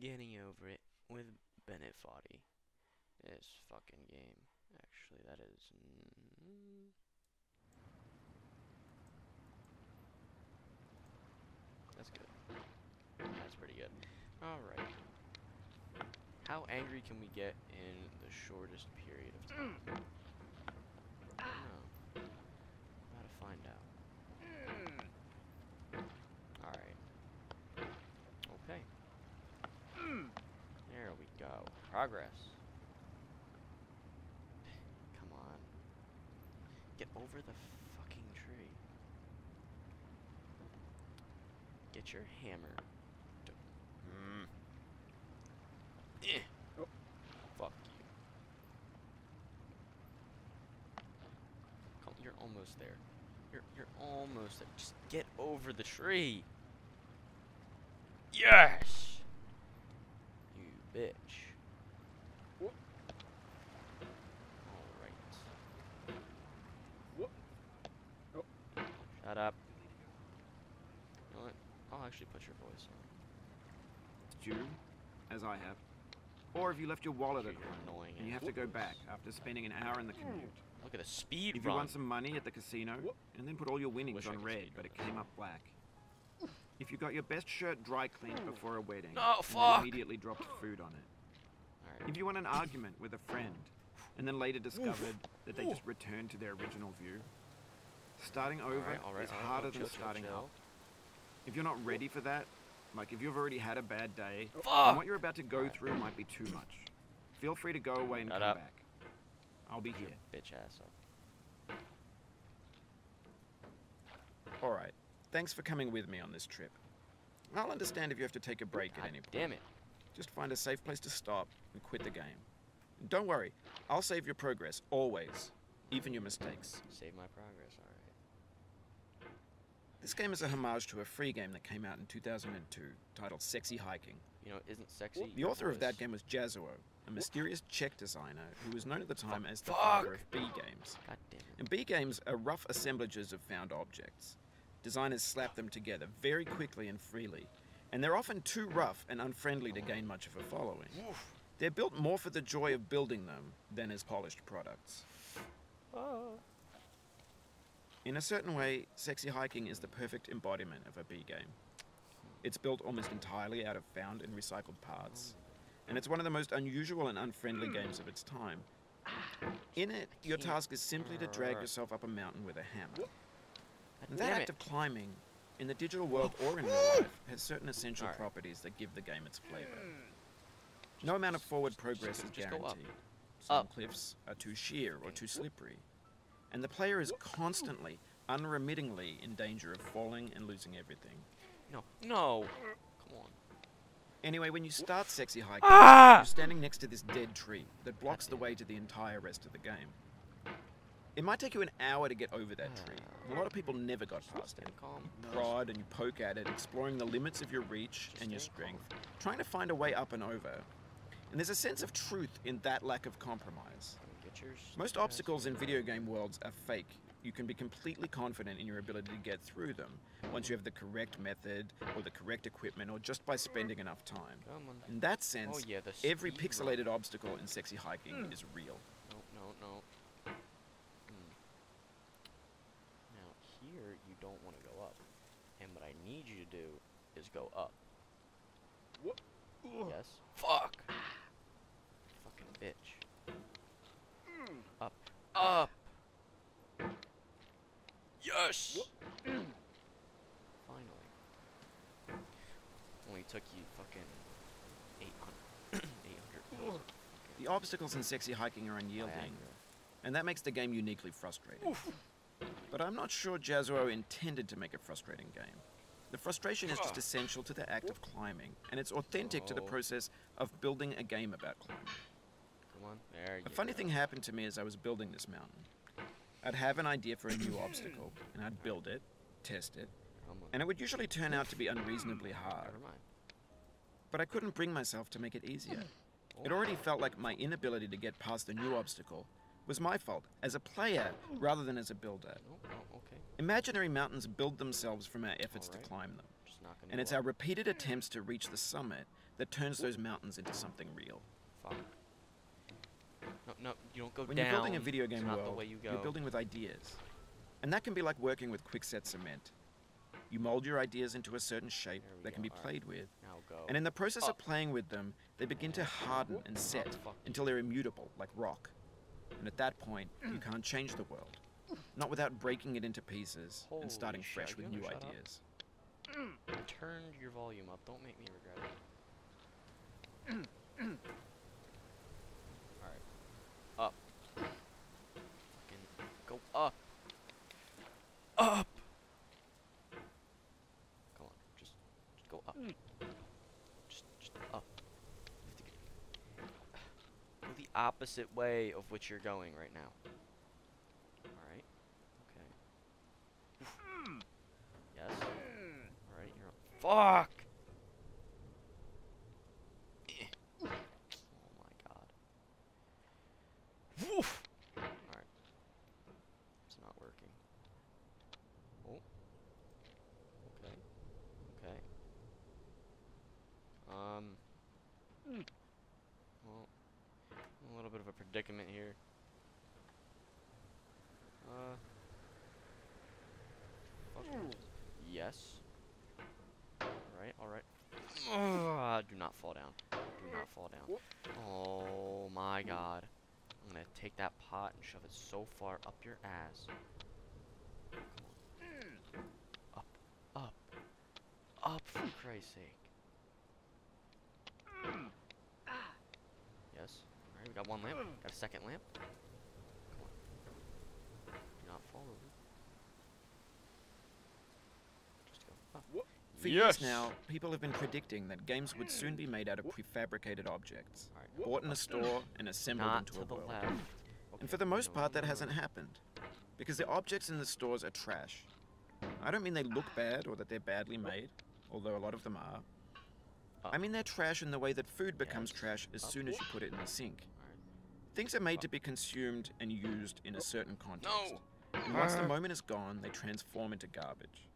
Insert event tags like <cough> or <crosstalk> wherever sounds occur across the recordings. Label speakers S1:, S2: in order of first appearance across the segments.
S1: getting over it with Bennett Foddy. This fucking game. Actually, that is. That's good. That's pretty good. Alright. How angry can we get in the shortest period of time? I don't know. How to find out. Alright. Okay. There we go. Progress. Come on. Get over the fucking tree. Get your hammer. Mm. Eh.
S2: Oh.
S1: Fuck you. Come, you're almost there. You're you're almost there. Just get over the tree. Yes. You bitch.
S2: Whoop.
S1: All right.
S2: Whoop. Oh.
S1: Shut up. You know what? I'll actually put your voice on.
S2: Due, as I have. Or if you left your wallet at
S1: You're
S2: home
S1: annoying.
S2: and you have to go back after spending an hour in the commute. Hmm.
S1: Look at the speed
S2: If you
S1: run.
S2: won some money at the casino and then put all your winnings on red, but it came up black. If you got your best shirt dry cleaned before a wedding
S1: No,
S2: and
S1: fuck.
S2: you immediately dropped food on it.
S1: All right.
S2: If you won an argument with a friend and then later discovered that they just returned to their original view. Starting over
S1: all right, all right,
S2: is
S1: all right.
S2: harder
S1: oh,
S2: than
S1: chill, chill,
S2: starting
S1: chill.
S2: up. If you're not ready for that, like if you've already had a bad day,
S1: Fuck.
S2: what you're about to go through might be too much. Feel free to go away and
S1: Shut
S2: come
S1: up.
S2: back. I'll be here.
S1: bitch ass.
S2: All right. Thanks for coming with me on this trip. I'll understand if you have to take a break
S1: God
S2: at any point.
S1: damn it.
S2: Just find a safe place to stop and quit the game. Don't worry, I'll save your progress always, even your mistakes.
S1: Save my progress.
S2: This game is a homage to a free game that came out in 2002 titled Sexy Hiking.
S1: You know, isn't sexy?
S2: The author of that game was Jazzuo, a mysterious Czech designer who was known at the time as the
S1: Fuck.
S2: father of B games.
S1: God damn it.
S2: And B games are rough assemblages of found objects. Designers slap them together very quickly and freely, and they're often too rough and unfriendly to gain much of a following. They're built more for the joy of building them than as polished products.
S1: Oh.
S2: In a certain way, Sexy Hiking is the perfect embodiment of a B game. It's built almost entirely out of found and recycled parts, and it's one of the most unusual and unfriendly games of its time. In it, your task is simply to drag yourself up a mountain with a hammer. And that act of climbing, in the digital world or in real life, has certain essential properties that give the game its flavor. No amount of forward progress is
S1: just go up.
S2: guaranteed. Some cliffs are too sheer or too slippery. And the player is constantly, unremittingly in danger of falling and losing everything.
S1: No. No. Come on.
S2: Anyway, when you start Sexy Hiking,
S1: Ah!
S2: you're standing next to this dead tree that blocks the way to the entire rest of the game. It might take you an hour to get over that tree. A lot of people never got past it.
S1: Stay calm.
S2: You prod and you poke at it, exploring the limits of your reach and your strength, trying to find a way up and over. And there's a sense of truth in that lack of compromise.
S1: Get your
S2: Most
S1: stupid
S2: obstacles in video game worlds are fake. You can be completely confident in your ability to get through them once you have the correct method or the correct equipment or just by spending enough time.
S1: there. Come on.
S2: In that sense,
S1: Oh yeah,
S2: every
S1: speed
S2: pixelated obstacle in sexy hiking is real.
S1: No, no, no. Hmm. Now here you don't want to go up, and what I need you to do is go up. What? Yes. Fuck. Bitch. Hmm. Up. Up. Yes. Finally. Only took you fucking 800. <clears throat> 800.
S2: The obstacles in sexy hiking are unyielding, and that makes the game uniquely frustrating. But I'm not sure Jazzuo intended to make a frustrating game. The frustration is just essential to the act of climbing, and it's authentic to the
S1: Oh.
S2: process of building a game about climbing.
S1: Come on. There you
S2: A funny
S1: go.
S2: thing happened to me as I was building this mountain. I'd have an idea for a new obstacle, and I'd build it, test it, and it would usually turn out to be unreasonably hard.
S1: Never mind.
S2: But I couldn't bring myself to make it easier. Hmm. It already felt like my inability to get past the new obstacle was my fault as a player rather than as a builder.
S1: No, no, okay.
S2: Imaginary mountains build themselves from our efforts
S1: Alright.
S2: to climb them.
S1: Just not gonna
S2: And
S1: go
S2: it's our repeated attempts to reach the summit that turns those mountains into something real.
S1: Fuck. No, no, you don't go
S2: When
S1: down.
S2: you're building a video game world,
S1: the way you go.
S2: you're building with ideas. And that can be like working with quickset cement. You mold your ideas into a certain shape that can be
S1: alright.
S2: played with. And in the process
S1: Oh.
S2: of playing with them, they begin to harden and set until they're immutable, like rock. And at that point, you mm. can't change the world. Not without breaking it into pieces
S1: Holy
S2: and starting
S1: shit,
S2: fresh with new
S1: gonna up?
S2: ideas. Mm.
S1: Turn your volume up. Don't make me regret it. Mm. Alright. Up. Fucking go up. Up! Come on. Just, just go up. Just, just up. You have to get- Go the opposite way of which you're going right now. Alright. Okay. Yes. Alright, you're on. Fuck! Eh. Oh my god. Woof! Alright. It's not working. Oh. Okay. Okay. Um. Well, a little bit of a predicament here. Uh. Fuck. Yes. Alright, alright. Ugh, do not fall down. Do not fall down. Oh my god. I'm gonna take that pot and shove it so far up your ass. Hmm. Up, up, up for Christ's sake. Hmm. Ah. Yes. Alright, we got one lamp. Hmm. Got a second lamp. Come on. Do not fall over. Just go up.
S2: For
S1: yes!
S2: years now, people have been predicting that games would soon be made out of prefabricated objects, bought in a store and assembled
S1: Not
S2: into a
S1: the
S2: world.
S1: left.
S2: And for the most part, that hasn't happened. Because the objects in the stores are trash. I don't mean they look bad or that they're badly made, although a lot of them are. I mean they're trash in the way that food becomes trash as soon as you put it in the sink. Things are made to be consumed and used in a certain context. And once the moment is gone, they transform into garbage.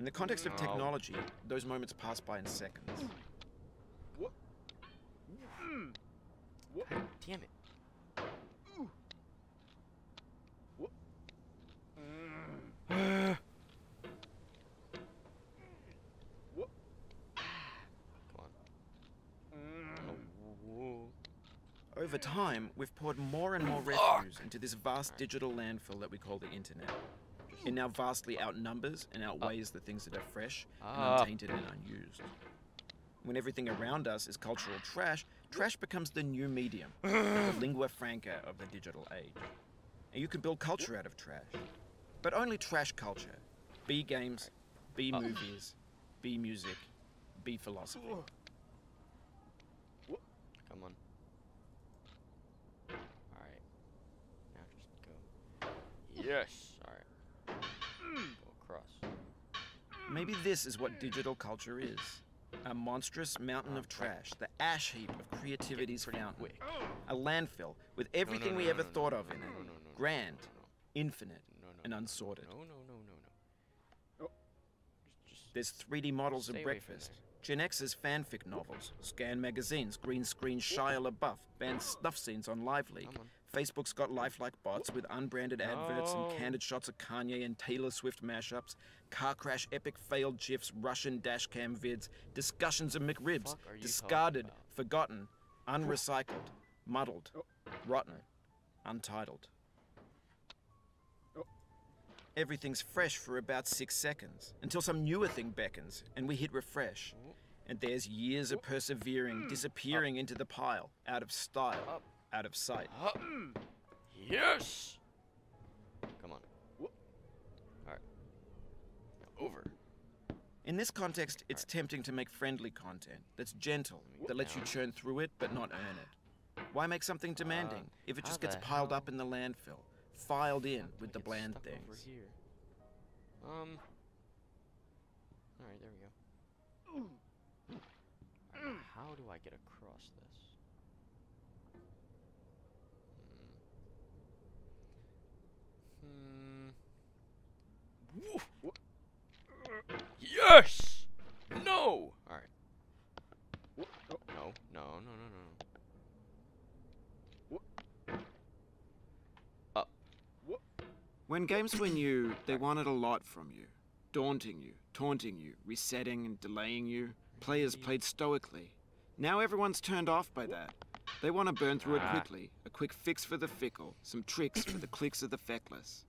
S2: In the context of technology, those moments pass by in seconds.
S1: God damn it. <sighs> On. Oh,
S2: Over time, we've poured more and more refuse into this vast digital landfill that we call the internet. It now vastly outnumbers and outweighs the things that are fresh and
S1: ah.
S2: untainted and unused. When everything around us is cultural trash, trash becomes the new medium, <sighs> the lingua franca of the digital age. And you can build culture out of trash. But only trash culture. B games, B
S1: ah.
S2: movies, B music, B philosophy.
S1: Come on. Alright. Now just go. Yes! Alright. Go across.
S2: Maybe this is what digital culture is. A monstrous mountain of trash, the ash heap of creativity's fountain. A landfill with
S1: No, no,
S2: everything
S1: no,
S2: we ever
S1: no, no,
S2: thought of in it.
S1: no, no, no,
S2: Grand, infinite,
S1: no, no,
S2: and
S1: no,
S2: unsorted.
S1: No, no, no, no, no.
S2: There's 3D models of breakfast. Gen X's fanfic novels, scan magazines, green screen Shia LaBeouf, banned snuff scenes on Live Leak.
S1: come on.
S2: Facebook's got lifelike bots with unbranded adverts
S1: No.
S2: and oh. candid shots of Kanye and Taylor Swift mashups, car crash epic failed gifs, Russian dashcam vids, discussions of McRibs,
S1: fuck are you talking
S2: discarded, forgotten, unrecycled, muddled, rotten, untitled. Everything's fresh for about six seconds until some newer thing beckons and we hit refresh.
S1: Oh.
S2: And there's years of persevering hmm. disappearing into the pile, out of style. Out of sight.
S1: Up. Yes! Come on. Alright. Over.
S2: In this context, it's tempting to make friendly content that's gentle, that lets you churn through it but not earn it. Why make something demanding if it just gets piled
S1: hell-
S2: up in the landfill, filed in with the bland
S1: stuck Over
S2: things?
S1: here. Um. Alright, there we go. Alright, how do I get across this? Hmm. Yes! No! Alright. No, no, no, no, no. Up.
S2: When games were new, they wanted a lot from you. Daunting you, taunting you, resetting and delaying you. Players played stoically. Now everyone's turned off by that. They want to burn through it
S1: Ah.
S2: quickly. A quick fix for the fickle. Some tricks for the clicks of the feckless.